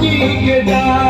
बाबू जी के डार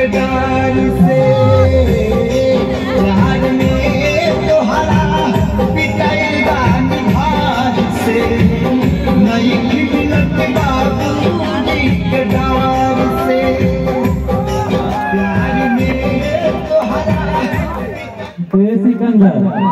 I die